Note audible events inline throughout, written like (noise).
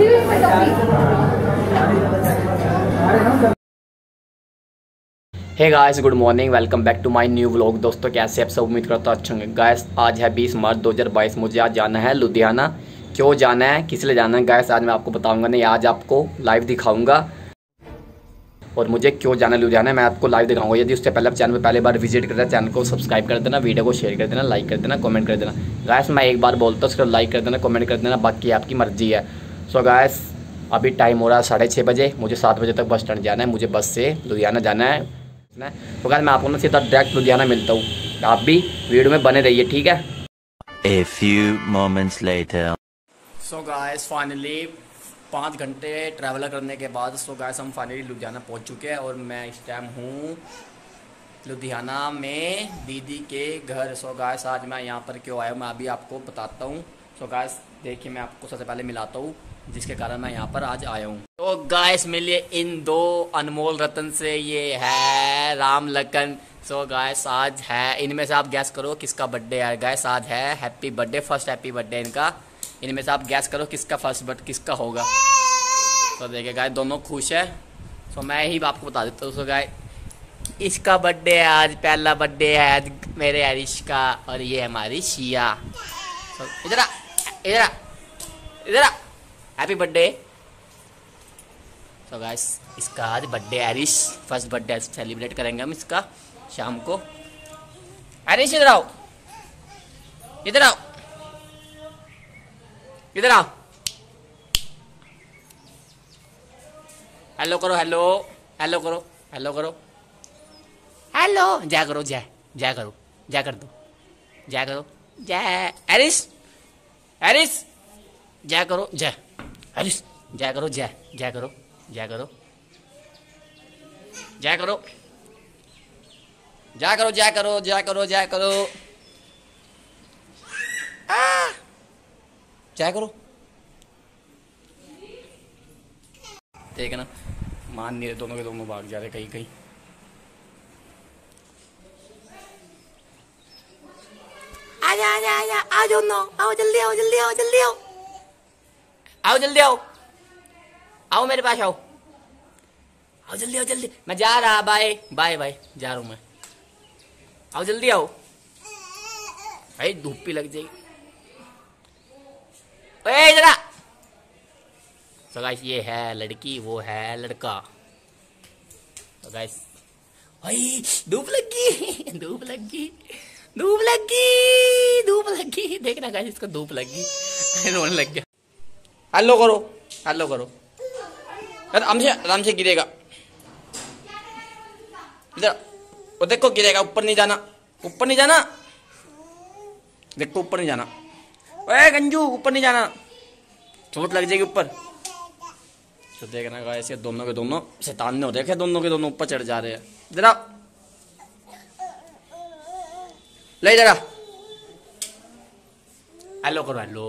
Hey guys good morning welcome back to my new vlog दोस्तों, कैसे आप सब? उम्मीद करता अच्छे होंगे। गाइस आज है 20 मार्च 2022 मुझे आज जाना है लुधियाना। क्यों जाना है? किस लिए जाना है? गाइस आज मैं आपको बताऊँगा नहीं, आज आपको लाइव दिखाऊँगा। और मुझे क्यों जाना है लुधियाना, मैं आपको लाइव दिखाऊँगा। यदि उससे पहले आप चैनल पर पहले बार विज़िट कर हैं चैनल को सब्सक्राइब कर देना वीडियो को शेयर कर देना लाइक कर देना कमेंट कर देना। गाइस मैं एक बार बोलता हूँ सिर्फ़ लाइक कर देना कमेंट कर देना, बाकी आपकी मर्ज़ी है। सो गाइस अभी टाइम हो रहा है साढ़े छः बजे। मुझे सात बजे तक बस स्टैंड जाना है। मुझे बस से लुधियाना जाना है। तो गाइस मैं आपको ना सीधा डायरेक्ट लुधियाना मिलता हूँ। आप भी वीडियो में बने रहिए ठीक है? A few moments later. So guys finally पाँच घंटे ट्रैवल करने के बाद सो गाइस हम फाइनली लुधियाना पहुँच चुके हैं और मैं इस टाइम हूँ लुधियाना में दीदी के घर। सो गाइस आज मैं यहाँ पर क्यों आया हूँ मैं अभी आपको बताता हूँ। सो गाइस देखिए मैं आपको सबसे पहले मिलाता हूँ। जिसके कारण मैं यहाँ पर आज आया हूँ। तो गाइस मिलिए इन दो अनमोल रतन से ये है राम लखन। सो गाइस आज है इनमें से आप गैस करो किसका बर्थडे है। गाइस आज है happy birthday first happy birthday इनका। इनमें से आप गैस करो किसका फ़र्स्ट बर्थ किसका होगा। तो देखिए गाय दोनों खुश है। सो मैं ही आपको बता देता हूँ। सो गाय इसका बर्थडे है आज पहला बर्थडे है आज मेरे हरीश का और ये हमारी शिया। So, इधर इधर इधर हैप्पी बर्थडे सो गाइस इसका आज birthday Harish first birthday celebrate करेंगे हम इसका शाम को। हरीश इधर आओ। इधर आओ। इधर आओ। हेलो करो हेलो हेलो करो हेलो करो। हेलो जय करो, जय। जय करो, जय कर दो। जय करो। जय। एरिस एरिस जय करो, जय। एरिस जय करो, जय जय करो जय करो। जय करो। जय करो जय करो जय करो जय करो! जय करो। ठीक है ना, मान नहीं रहे, दोनों के दोनों भाग जा रहे कहीं कहीं। आजा आजा आजा दोनों आओ जल्दी आओ जल्दी आओ जल्दी, आओ। आओ जल्दी आओ। आओ मेरे पास आओ। आओ जल्दी आओ जल्दी। मैं जा रहा बाय बाय बाय जा रहा हूँ मैं। आओ जल्दी आओ। भाई, धूप भी लग जाएगी। ओए आ। तो गाइस ये है लड़की, वो है लड़का। तो गाइस भाई धूप लगी धूप लगी धूप लगी धूप लगी। देखना गाइस इसको धूप लगी। रोने लग गया हेलो करो। हेलो करो। आराम से आराम से गिरेगा। इधर, वो देखो गिरेगा, ऊपर नहीं जाना। ऊपर नहीं जाना। देखो ऊपर नहीं जाना। ओए, गंजू, ऊपर नहीं जाना। चोट लग जाएगी ऊपर। तो देखना गाइस ये दोनों के दोनों शैतान हो देखे दोनों के दोनों ऊपर चढ़ जा रहे हैं। जरा ले जरा हेलो करो हेलो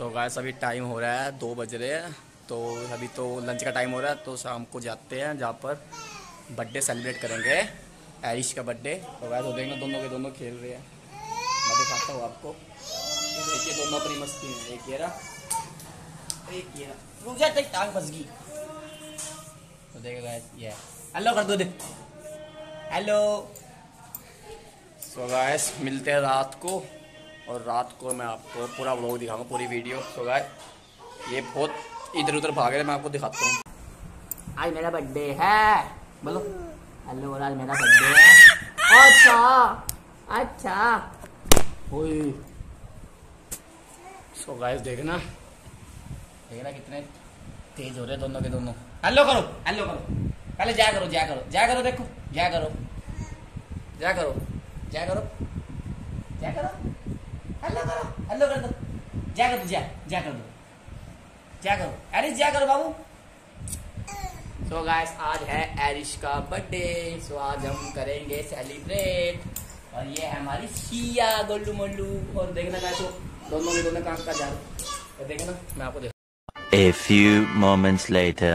सो गाइस, अभी टाइम हो रहा है, दो बज रहे हैं। तो अभी तो लंच का टाइम हो रहा है तो शाम को जाते हैं, जहाँ पर बर्थडे सेलिब्रेट करेंगे एरिश का बर्थडे तो गाइस, वो देखना, दोनों के दोनों खेल रहे हैं। मैं दिखाता हूँ आपको। देखिए, दोनों अपनी मस्ती में एक रहा। एक रुक जा टांग फंस गई। तो देखो गाइस, ये हेलो कर दो दे। हेलो सो गाइस, मिलते हैं रात को। और रात को मैं आपको पूरा व्लॉग दिखाऊँगा पूरी वीडियो सो गाइस ये बहुत इधर उधर भाग रहे मैं आपको दिखाता हूँ। आज मेरा बर्थडे है। बोलो। हेलो आज मेरा बर्थडे है। अच्छा अच्छा। ओए। सो गाइस देखना। देखना कितने तेज हो रहे दोनों के दोनों। हेलो करो। हेलो करो। पहले जा करो जा करो। जा करो देखो। जा करो। जा करो। जा करो। जा करो। हेलो करो हेलो कर दो। जा कर दो जा जा कर दो। जा करो। एरिस जा करो बाबू। सो so गाइस आज है एरिश का बर्थडे सो आज हम करेंगे सेलिब्रेट और ये है हमारी शिया गोल्लू मोल्लू। और देखना गाइस तो दोनों के दोनों काम का जा रहे तो देखना मैं आपको देख A few moments later.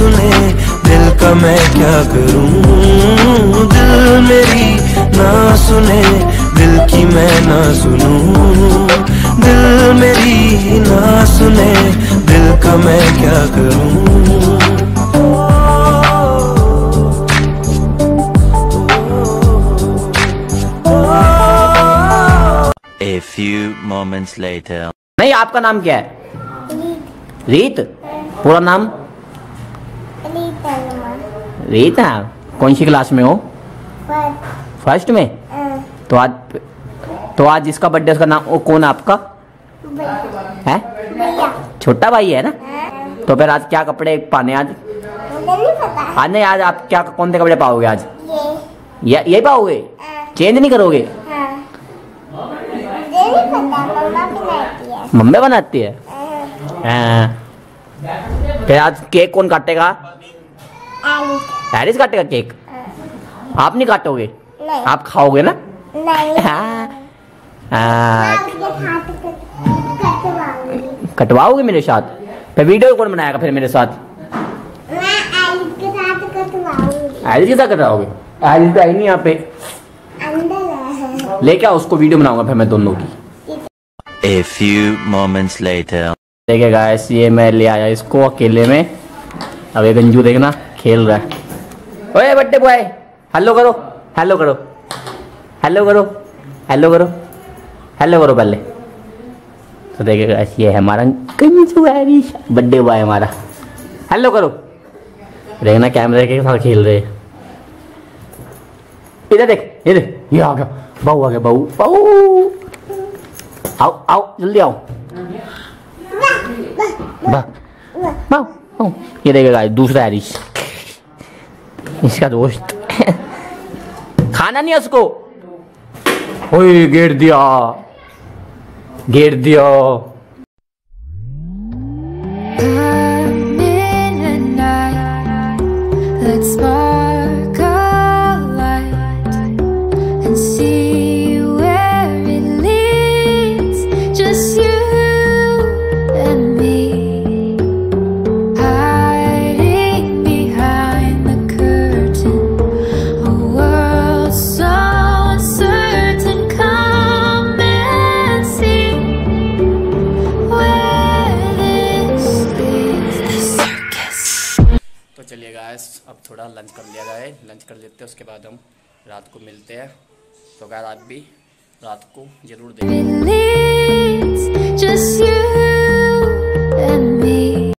सुने दिल का मैं क्या करूँ? दिल मेरी ना सुने दिल की मैं ना सुनूं। दिल मेरी ना सुने दिल का मैं क्या करूँ? A few moments later. नहीं आपका नाम क्या है? रीत। पूरा नाम? रीत है कौन सी क्लास में हो? फ़र्स्ट। में? तो आज तो आज जिसका बर्थडे उसका नाम कौन है आपका है? छोटा भाई है ना? तो फिर आज क्या कपड़े पाने आज? आज नहीं आज आप क्या कौन से कपड़े पाओगे आज? ये। ये पाओगे? चेंज नहीं करोगे? मम्मी बनाती है। हाँ। फिर आज केक कौन काटेगा? हैरिस काटेगा केक आप नहीं काटोगे? नहीं। आप खाओगे ना? (laughs) हाँ। हाँ। कटवाओगे मेरे साथ? फिर वीडियो कौन बनाएगा फिर मेरे साथ? हैरिस के साथ कटवाओगे? हैरिस तो आई नहीं यहाँ पे। लेके आओ उसको वीडियो बनाऊँगा फिर मैं दोनों की। A few moments later. देखिए गाइस ये मैं ले आया इसको अकेले में। अब ये गंजू देखना खेल रहा है। ओए बड्डे बॉय हेलो करो हेलो करो हेलो करो हेलो करो हेलो करो पहले। तो देखिए गाइस ये हमारा हैरिस बड्डे बॉय हमारा। हेलो करो। देखना कैमरे के साथ खेल रहे। इधर देख देख, ये आ गया। बहू आ गया, बहू बहू। आओ आओ, जल्दी आओ। वाह। ये देखेगा दूसरा हैरिस इसका दोस्त। खाना नहीं उसको? गेट दिया। गेट दिया। गाइस अब थोड़ा लंच कर लिया जाए। लंच कर लेते हैं, उसके बाद हम रात को मिलते हैं। तो गैर आप भी रात को ज़रूर देखें